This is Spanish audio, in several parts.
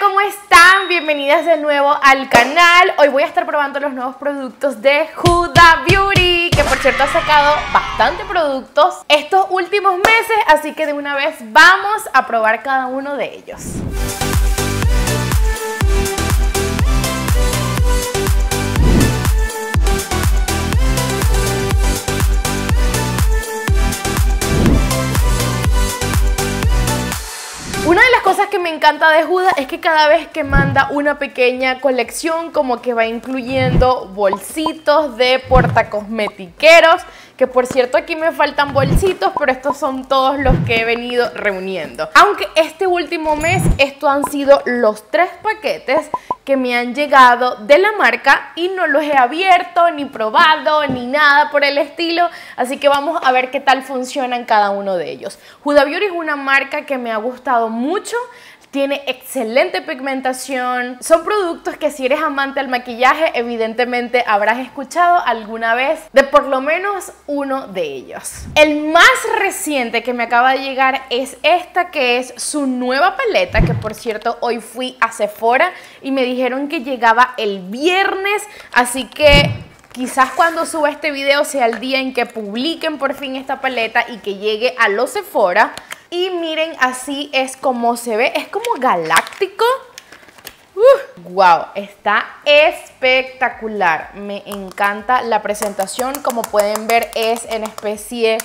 ¿cómo están? Bienvenidas de nuevo al canal. Hoy voy a estar probando los nuevos productos de Huda Beauty, que por cierto ha sacado bastante productos estos últimos meses, así que de una vez vamos a probar cada uno de ellos. Cosas que me encanta de Huda es que cada vez que manda una pequeña colección como que va incluyendo bolsitos de portacosmetiqueros que por cierto aquí me faltan bolsitos, pero estos son todos los que he venido reuniendo. Aunque este último mes estos han sido los tres paquetes que me han llegado de la marca y no los he abierto, ni probado, ni nada por el estilo, así que vamos a ver qué tal funcionan cada uno de ellos. Huda Beauty es una marca que me ha gustado mucho, tiene excelente pigmentación. Son productos que si eres amante del maquillaje, evidentemente habrás escuchado alguna vez de por lo menos uno de ellos. El más reciente que me acaba de llegar es esta que es su nueva paleta, que por cierto hoy fui a Sephora y me dijeron que llegaba el viernes, así que Quizás cuando suba este video sea el día en que publiquen por fin esta paleta y que llegue a los Sephora. Y miren, así es como se ve. Es como galáctico. wow, está espectacular. Me encanta la presentación. Como pueden ver, es en especie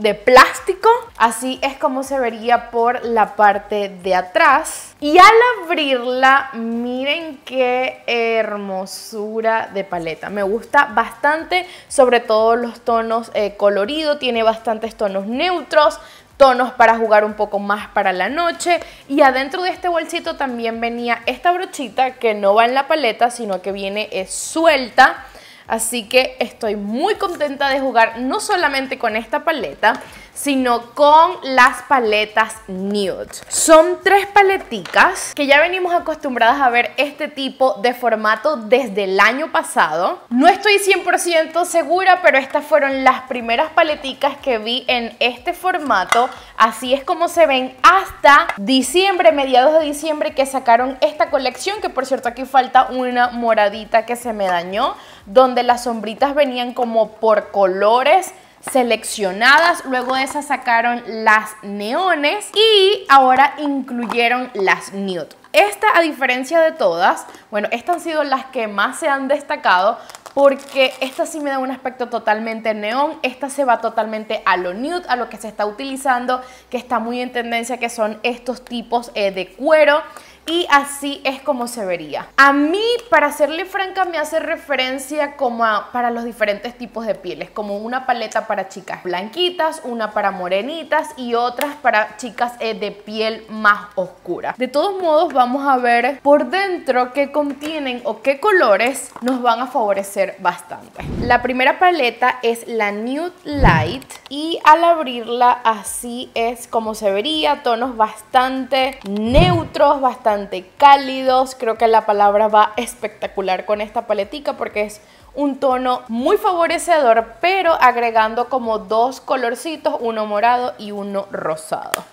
de plástico. Así es como se vería por la parte de atrás. Y al abrirla, miren qué hermosura de paleta. Me gusta bastante, sobre todo los tonos eh, coloridos. Tiene bastantes tonos neutros tonos para jugar un poco más para la noche y adentro de este bolsito también venía esta brochita que no va en la paleta sino que viene suelta Así que estoy muy contenta de jugar no solamente con esta paleta, sino con las paletas nude. Son tres paleticas que ya venimos acostumbradas a ver este tipo de formato desde el año pasado. No estoy 100% segura, pero estas fueron las primeras paleticas que vi en este formato. Así es como se ven hasta diciembre, mediados de diciembre que sacaron esta colección, que por cierto aquí falta una moradita que se me dañó donde las sombritas venían como por colores seleccionadas, luego de esas sacaron las neones y ahora incluyeron las nude. Esta, a diferencia de todas, bueno, estas han sido las que más se han destacado porque esta sí me da un aspecto totalmente neón, esta se va totalmente a lo nude, a lo que se está utilizando, que está muy en tendencia, que son estos tipos eh, de cuero y así es como se vería. A mí, para serle franca, me hace referencia como para los diferentes tipos de pieles, como una paleta para chicas blanquitas, una para morenitas y otras para chicas eh, de piel más oscura. De todos modos, vamos a ver por dentro qué contienen o qué colores nos van a favorecer bastante. La primera paleta es la Nude Light y al abrirla así es como se vería, tonos bastante neutros, bastante cálidos. Creo que la palabra va espectacular con esta paletica porque es un tono muy favorecedor, pero agregando como dos colorcitos, uno morado y uno rosado.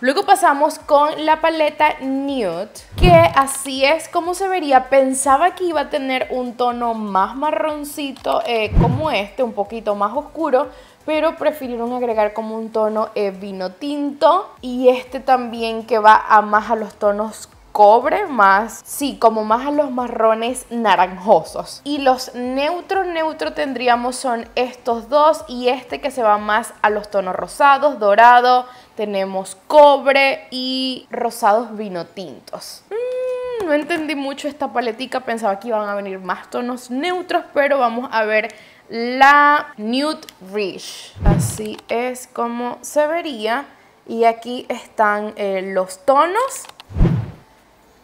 Luego pasamos con la paleta Nude, que así es como se vería. Pensaba que iba a tener un tono más marroncito eh, como este, un poquito más oscuro, pero prefirieron agregar como un tono eh, vino tinto y este también que va a más a los tonos cobre, más, sí, como más a los marrones naranjosos. Y los neutro, neutro tendríamos son estos dos y este que se va más a los tonos rosados, dorado, tenemos cobre y rosados vino tintos. Mm, no entendí mucho esta paletica, pensaba que iban a venir más tonos neutros, pero vamos a ver la Nude Rich. Así es como se vería. Y aquí están eh, los tonos.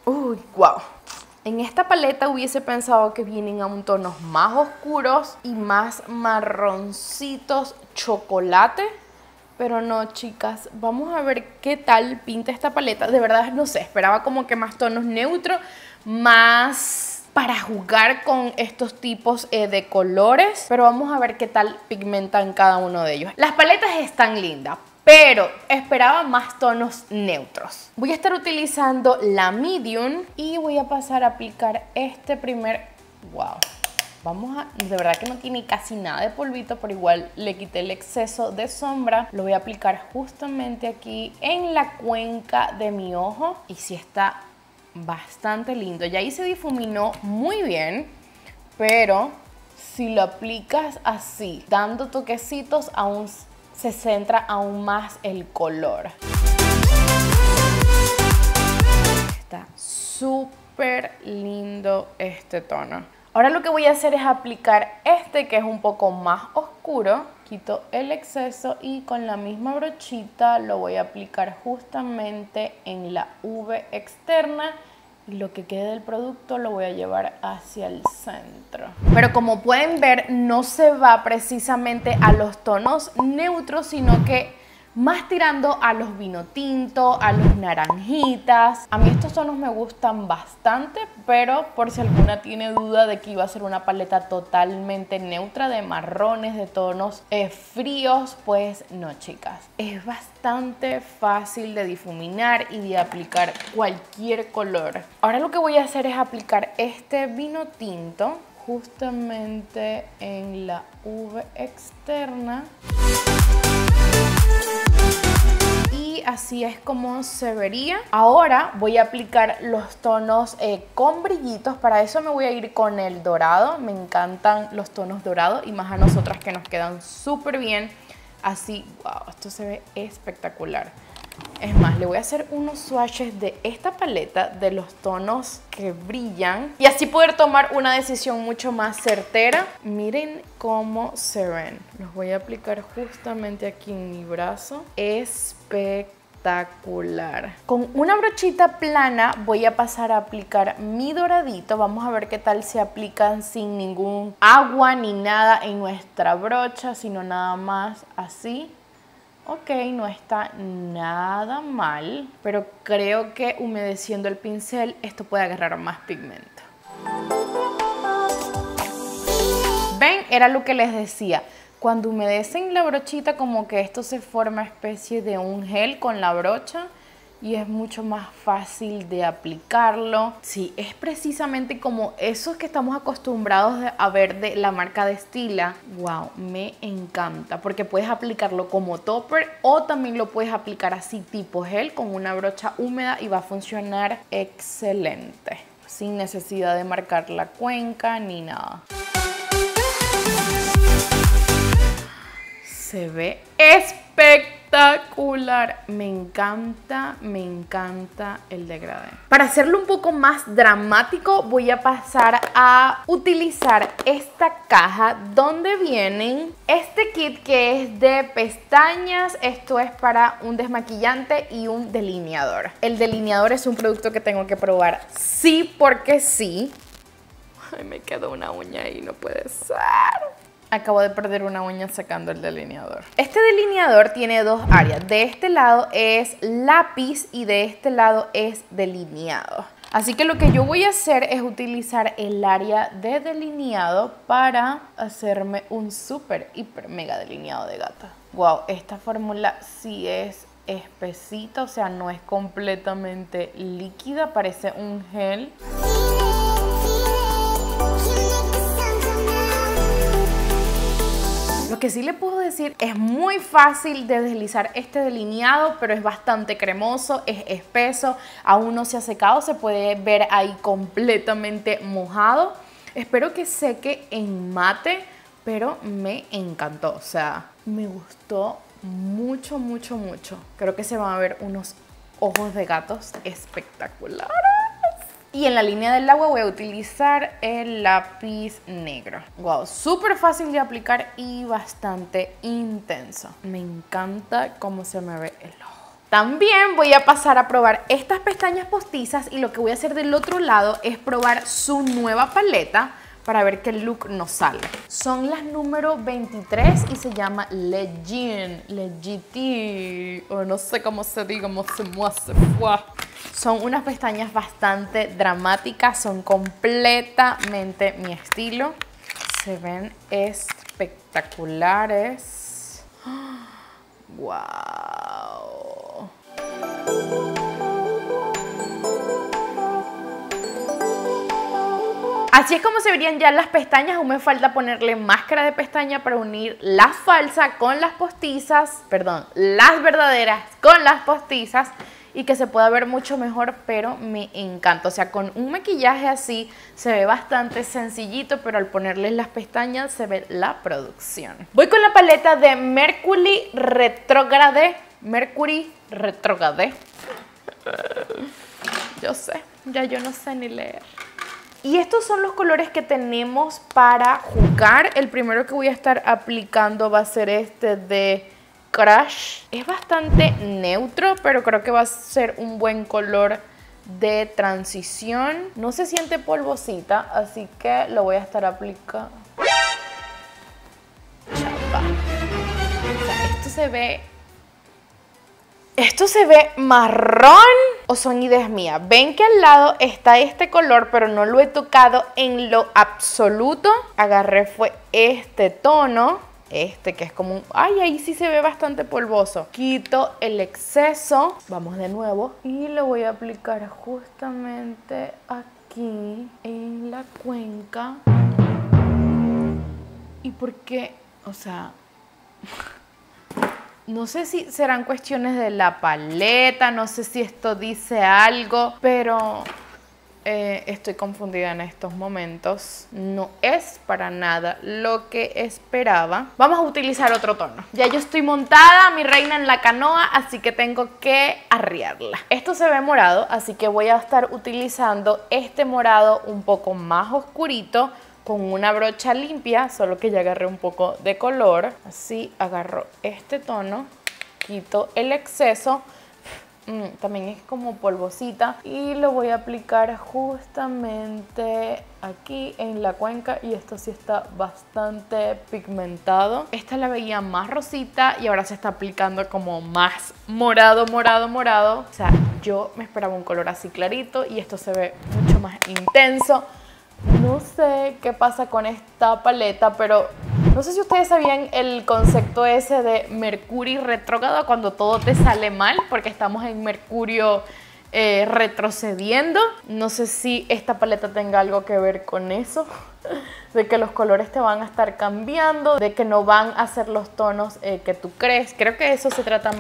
Uy, wow. En esta paleta hubiese pensado que vienen a un tonos más oscuros y más marroncitos chocolate. Pero no, chicas, vamos a ver qué tal pinta esta paleta. De verdad, no sé, esperaba como que más tonos neutros, más para jugar con estos tipos eh, de colores, pero vamos a ver qué tal pigmentan cada uno de ellos. Las paletas están lindas, pero esperaba más tonos neutros. Voy a estar utilizando la medium y voy a pasar a aplicar este primer... ¡Wow! Vamos a, de verdad que no tiene casi nada de polvito, pero igual le quité el exceso de sombra. Lo voy a aplicar justamente aquí en la cuenca de mi ojo y si está bastante lindo. Ya ahí se difuminó muy bien, pero si lo aplicas así, dando toquecitos, aún se centra aún más el color. Está súper lindo este tono. Ahora lo que voy a hacer es aplicar este que es un poco más oscuro. El exceso y con la misma brochita lo voy a aplicar justamente en la V externa y lo que quede del producto lo voy a llevar hacia el centro. Pero como pueden ver, no se va precisamente a los tonos neutros, sino que más tirando a los vino tinto, a los naranjitas. A mí estos tonos me gustan bastante, pero por si alguna tiene duda de que iba a ser una paleta totalmente neutra de marrones, de tonos eh, fríos, pues no chicas. Es bastante fácil de difuminar y de aplicar cualquier color. Ahora lo que voy a hacer es aplicar este vino tinto justamente en la V externa así es como se vería. Ahora voy a aplicar los tonos eh, con brillitos, para eso me voy a ir con el dorado, me encantan los tonos dorados y más a nosotras que nos quedan súper bien. Así, wow, esto se ve espectacular. Es más, le voy a hacer unos swatches de esta paleta de los tonos que brillan y así poder tomar una decisión mucho más certera. Miren cómo se ven. Los voy a aplicar justamente aquí en mi brazo. Espectacular. Con una brochita plana voy a pasar a aplicar mi doradito. Vamos a ver qué tal se aplican sin ningún agua ni nada en nuestra brocha, sino nada más así Ok, no está nada mal, pero creo que humedeciendo el pincel esto puede agarrar más pigmento. ¿Ven? Era lo que les decía. Cuando humedecen la brochita como que esto se forma especie de un gel con la brocha y es mucho más fácil de aplicarlo. Sí, es precisamente como esos que estamos acostumbrados a ver de la marca de Stila. Wow, me encanta porque puedes aplicarlo como topper o también lo puedes aplicar así tipo gel con una brocha húmeda y va a funcionar excelente sin necesidad de marcar la cuenca ni nada. Se ve espectacular espectacular. Me encanta, me encanta el degradé. Para hacerlo un poco más dramático voy a pasar a utilizar esta caja donde vienen este kit que es de pestañas. Esto es para un desmaquillante y un delineador. El delineador es un producto que tengo que probar sí porque sí. Ay, me quedó una uña ahí, no puede ser. Acabo de perder una uña sacando el delineador. Este delineador tiene dos áreas. De este lado es lápiz y de este lado es delineado. Así que lo que yo voy a hacer es utilizar el área de delineado para hacerme un súper, hiper, mega delineado de gata. Wow, esta fórmula sí es espesita, o sea, no es completamente líquida, parece un gel. Que sí le puedo decir es muy fácil de deslizar este delineado, pero es bastante cremoso, es espeso, aún no se ha secado, se puede ver ahí completamente mojado. Espero que seque en mate, pero me encantó, o sea, me gustó mucho, mucho, mucho. Creo que se van a ver unos ojos de gatos espectaculares. Y en la línea del agua voy a utilizar el lápiz negro. Wow, súper fácil de aplicar y bastante intenso. Me encanta cómo se me ve el ojo. También voy a pasar a probar estas pestañas postizas y lo que voy a hacer del otro lado es probar su nueva paleta para ver qué look nos sale. Son las número 23 y se llama Legend, Legiti, o no sé cómo se diga, cómo se mueve, son unas pestañas bastante dramáticas, son completamente mi estilo. Se ven espectaculares. ¡Wow! Así es como se verían ya las pestañas, aún me falta ponerle máscara de pestaña para unir las falsas con las postizas, perdón, las verdaderas con las postizas y que se pueda ver mucho mejor, pero me encanta. O sea, con un maquillaje así se ve bastante sencillito, pero al ponerles las pestañas se ve la producción. Voy con la paleta de Mercury Retrograde. Mercury Retrograde. Yo sé, ya yo no sé ni leer. Y estos son los colores que tenemos para jugar. El primero que voy a estar aplicando va a ser este de Crash. Es bastante neutro, pero creo que va a ser un buen color de transición. No se siente polvosita, así que lo voy a estar aplicando. Esto se ve esto se ve marrón o son ideas mías. Ven que al lado está este color, pero no lo he tocado en lo absoluto. Agarré fue este tono. Este que es como un... Ay, ahí sí se ve bastante polvoso. Quito el exceso. Vamos de nuevo. Y lo voy a aplicar justamente aquí en la cuenca. ¿Y por qué? O sea... No sé si serán cuestiones de la paleta, no sé si esto dice algo, pero eh, estoy confundida en estos momentos. No es para nada lo que esperaba. Vamos a utilizar otro tono. Ya yo estoy montada, mi reina en la canoa, así que tengo que arriarla. Esto se ve morado, así que voy a estar utilizando este morado un poco más oscurito con una brocha limpia, solo que ya agarré un poco de color. Así agarro este tono, quito el exceso. Mm, también es como polvosita y lo voy a aplicar justamente aquí en la cuenca. Y esto sí está bastante pigmentado. Esta la veía más rosita y ahora se está aplicando como más morado, morado, morado. O sea, yo me esperaba un color así clarito y esto se ve mucho más intenso. No sé qué pasa con esta paleta, pero no sé si ustedes sabían el concepto ese de Mercurio retrógrado cuando todo te sale mal, porque estamos en Mercurio eh, retrocediendo. No sé si esta paleta tenga algo que ver con eso, de que los colores te van a estar cambiando, de que no van a ser los tonos eh, que tú crees. Creo que eso se trata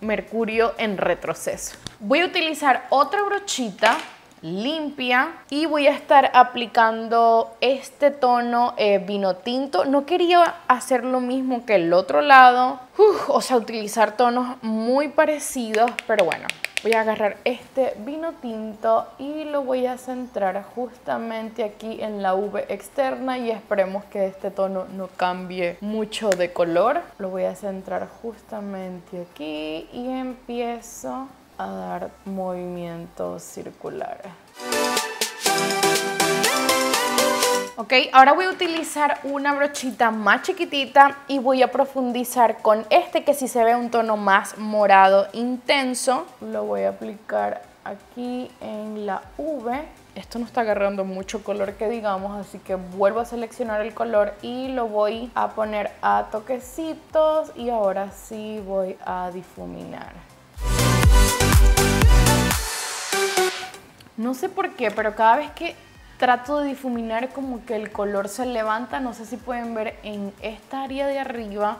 Mercurio en retroceso. Voy a utilizar otra brochita limpia y voy a estar aplicando este tono eh, vino tinto. No quería hacer lo mismo que el otro lado o sea utilizar tonos muy parecidos pero bueno voy a agarrar este vino tinto y lo voy a centrar justamente aquí en la V externa y esperemos que este tono no cambie mucho de color. Lo voy a centrar justamente aquí y empiezo a dar movimientos circulares. Ok, ahora voy a utilizar una brochita más chiquitita y voy a profundizar con este que si se ve un tono más morado intenso. Lo voy a aplicar aquí en la V. Esto no está agarrando mucho color que digamos, así que vuelvo a seleccionar el color y lo voy a poner a toquecitos y ahora sí voy a difuminar. No sé por qué, pero cada vez que trato de difuminar como que el color se levanta, no sé si pueden ver en esta área de arriba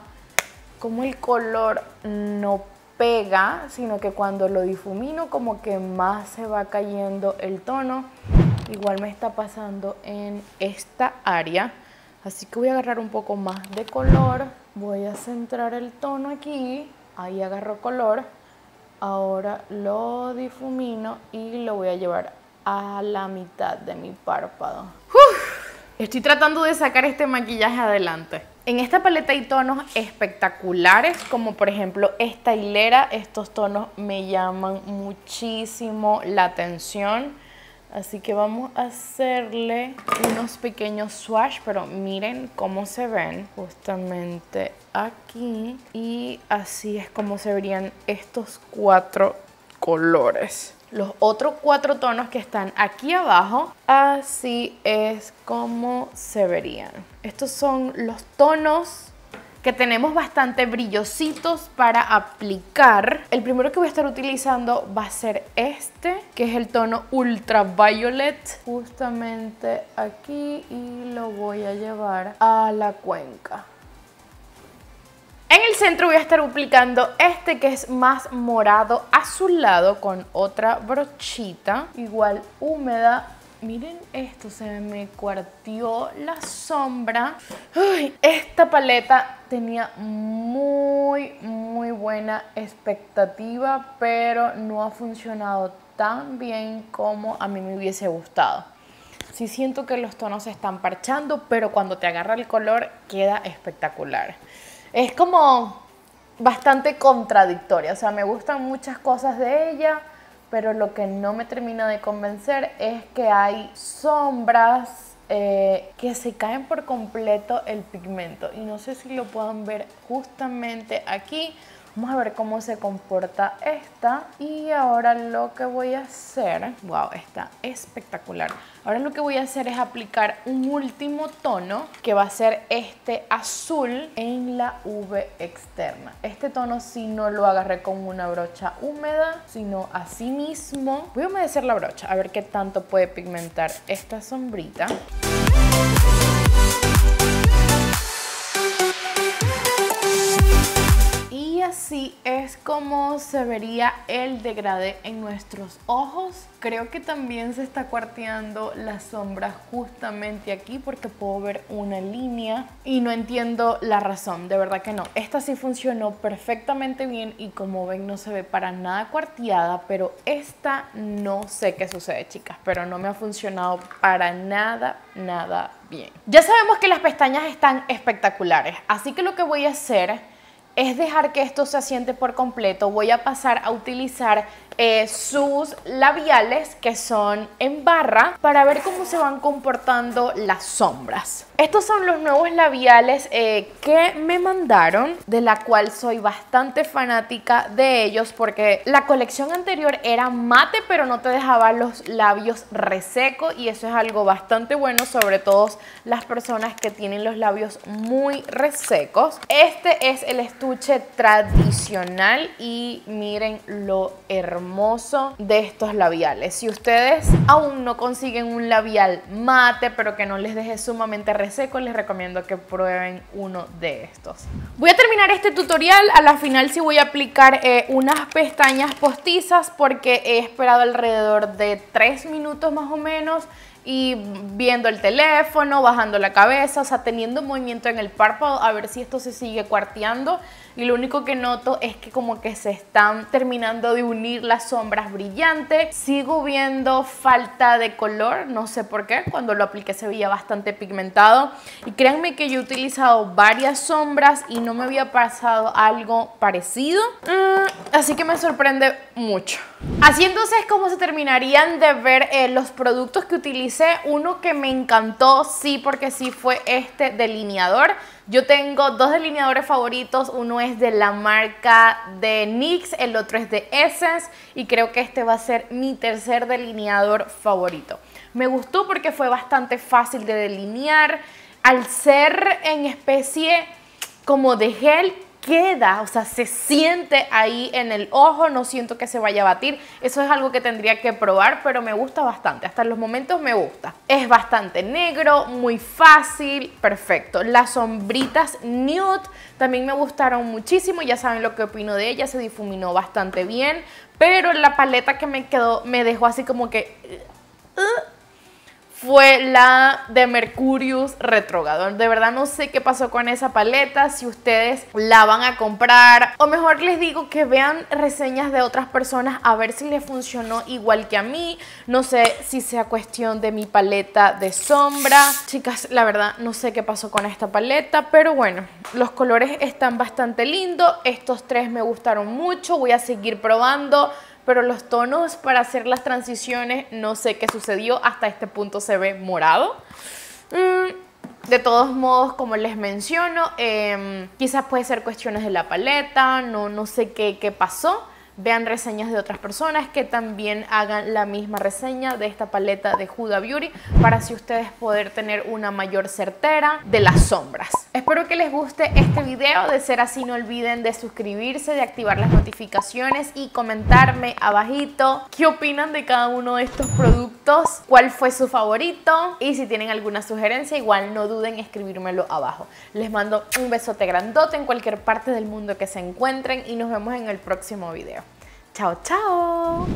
como el color no pega, sino que cuando lo difumino como que más se va cayendo el tono. Igual me está pasando en esta área. Así que voy a agarrar un poco más de color. Voy a centrar el tono aquí. Ahí agarro color Ahora lo difumino y lo voy a llevar a la mitad de mi párpado. Estoy tratando de sacar este maquillaje adelante. En esta paleta hay tonos espectaculares, como por ejemplo esta hilera. Estos tonos me llaman muchísimo la atención. Así que vamos a hacerle unos pequeños swatch, pero miren cómo se ven justamente aquí. Y así es como se verían estos cuatro colores. Los otros cuatro tonos que están aquí abajo, así es como se verían. Estos son los tonos que tenemos bastante brillositos para aplicar. El primero que voy a estar utilizando va a ser este, que es el tono Ultraviolet, justamente aquí y lo voy a llevar a la cuenca. En el centro voy a estar aplicando este que es más morado azulado con otra brochita, igual húmeda. Miren esto, se me cuartió la sombra. esta paleta tenía muy, muy buena expectativa, pero no ha funcionado tan bien como a mí me hubiese gustado. Sí siento que los tonos se están parchando, pero cuando te agarra el color queda espectacular es como bastante contradictoria. O sea, me gustan muchas cosas de ella, pero lo que no me termina de convencer es que hay sombras eh, que se caen por completo el pigmento. Y no sé si lo puedan ver justamente aquí. Vamos a ver cómo se comporta esta. Y ahora lo que voy a hacer... ¡Wow! Está espectacular. Ahora lo que voy a hacer es aplicar un último tono que va a ser este azul en la V externa. Este tono si no lo agarré con una brocha húmeda, sino así mismo. Voy a humedecer la brocha a ver qué tanto puede pigmentar esta sombrita. Así es como se vería el degradé en nuestros ojos. Creo que también se está cuarteando la sombra justamente aquí porque puedo ver una línea y no entiendo la razón, de verdad que no. Esta sí funcionó perfectamente bien y como ven no se ve para nada cuarteada, pero esta no sé qué sucede chicas, pero no me ha funcionado para nada, nada bien. Ya sabemos que las pestañas están espectaculares, así que lo que voy a hacer es dejar que esto se asiente por completo. Voy a pasar a utilizar eh, sus labiales que son en barra para ver cómo se van comportando las sombras. Estos son los nuevos labiales eh, que me mandaron, de la cual soy bastante fanática de ellos porque la colección anterior era mate pero no te dejaba los labios resecos y eso es algo bastante bueno, sobre todo las personas que tienen los labios muy resecos. Este es el tradicional y miren lo hermoso hermoso de estos labiales. Si ustedes aún no consiguen un labial mate, pero que no les deje sumamente reseco, les recomiendo que prueben uno de estos. Voy a terminar este tutorial. A la final sí voy a aplicar eh, unas pestañas postizas porque he esperado alrededor de 3 minutos más o menos y viendo el teléfono, bajando la cabeza, o sea, teniendo movimiento en el párpado a ver si esto se sigue cuarteando y lo único que noto es que como que se están terminando de unir las sombras brillantes. Sigo viendo falta de color, no sé por qué, cuando lo apliqué se veía bastante pigmentado. Y créanme que yo he utilizado varias sombras y no me había pasado algo parecido. Mm, así que me sorprende mucho. Así entonces como se terminarían de ver eh, los productos que utilicé. Uno que me encantó, sí porque sí fue este delineador. Yo tengo dos delineadores favoritos, uno es de la marca de NYX, el otro es de Essence y creo que este va a ser mi tercer delineador favorito. Me gustó porque fue bastante fácil de delinear, al ser en especie como de gel queda, o sea, se siente ahí en el ojo, no siento que se vaya a batir. Eso es algo que tendría que probar, pero me gusta bastante. Hasta los momentos me gusta. Es bastante negro, muy fácil, perfecto. Las sombritas nude también me gustaron muchísimo. Ya saben lo que opino de ella, se difuminó bastante bien. Pero la paleta que me quedó me dejó así como que... Uh, fue la de Mercurius Retrogrado. De verdad no sé qué pasó con esa paleta, si ustedes la van a comprar o mejor les digo que vean reseñas de otras personas a ver si les funcionó igual que a mí. No sé si sea cuestión de mi paleta de sombra. Chicas, la verdad no sé qué pasó con esta paleta, pero bueno, los colores están bastante lindos. Estos tres me gustaron mucho, voy a seguir probando pero los tonos para hacer las transiciones no sé qué sucedió, hasta este punto se ve morado. Mm, de todos modos, como les menciono, em, quizás puede ser cuestiones de la paleta, no, no sé qué, qué pasó, vean reseñas de otras personas que también hagan la misma reseña de esta paleta de Huda Beauty para así ustedes poder tener una mayor certera de las sombras. Espero que les guste este video, de ser así no olviden de suscribirse, de activar las notificaciones y comentarme abajito qué opinan de cada uno de estos productos, cuál fue su favorito y si tienen alguna sugerencia igual no duden en escribírmelo abajo. Les mando un besote grandote en cualquier parte del mundo que se encuentren y nos vemos en el próximo video. Chao, chao.